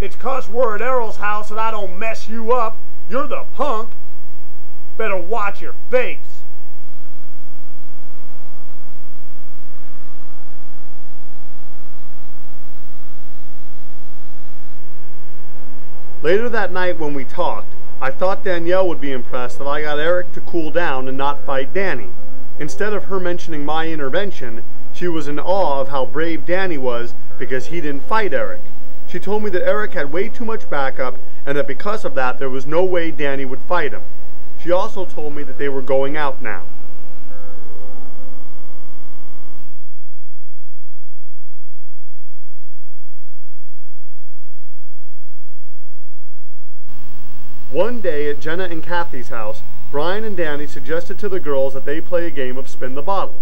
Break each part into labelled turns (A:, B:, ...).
A: It's 'cause we're at Erol's house and I don't mess you up. You're the punk. Better watch your face.
B: Later that night when we talked, I thought Danielle would be impressed that I got Eric to cool down and not fight Danny. Instead of her mentioning my intervention, she was in awe of how brave Danny was because he didn't fight Eric. She told me that Eric had way too much backup and that because of that there was no way Danny would fight him. She also told me that they were going out now. One day at Jenna and Kathy's house, Brian and Danny suggested to the girls that they play a game of spin the bottle.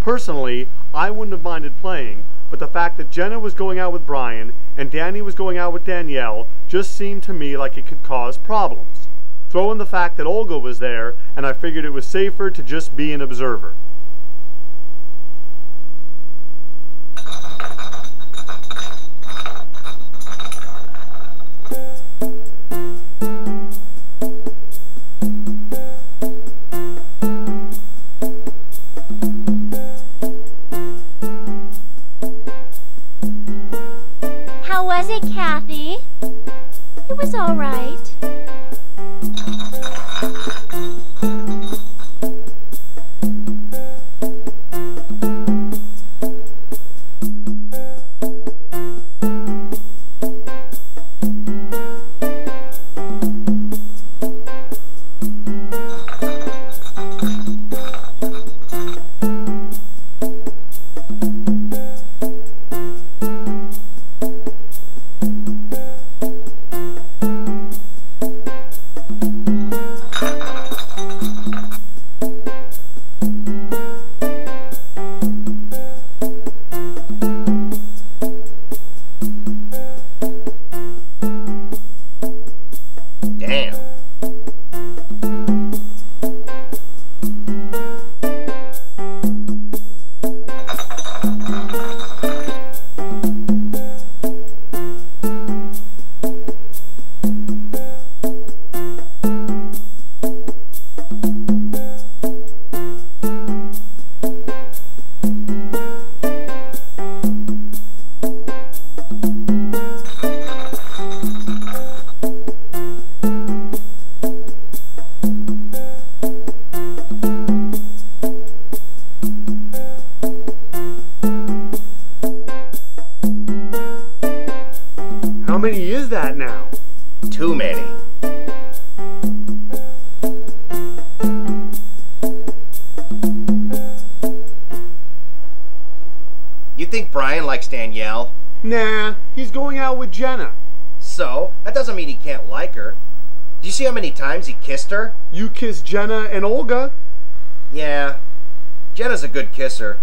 B: Personally, I wouldn't have minded playing, but the fact that Jenna was going out with Brian and Danny was going out with Danielle just seemed to me like it could cause problems. Throw in the fact that Olga was there, and I figured it was safer to just be an observer.
C: Was it, Kathy? It was all right.
B: Many is that now?
D: Too many. You think Brian likes Danielle?
B: Nah, he's going out with Jenna.
D: So, that doesn't mean he can't like her. Do you see how many times he kissed her?
B: You kissed Jenna and Olga.
D: Yeah. Jenna's a good kisser.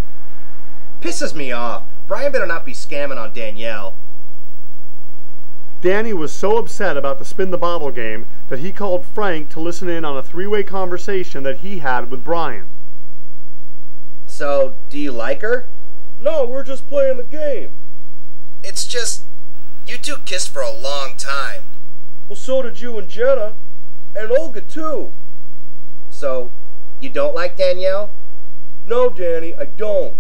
D: Pisses me off. Brian better not be scamming on Danielle.
B: Danny was so upset about the spin the bottle game that he called Frank to listen in on a three-way conversation that he had with Brian.
D: So, do you like her?
A: No, we're just playing the game.
D: It's just. You two kissed for a long time.
A: Well, so did you and Jenna. And Olga, too.
D: So, you don't like Danielle?
A: No, Danny, I don't.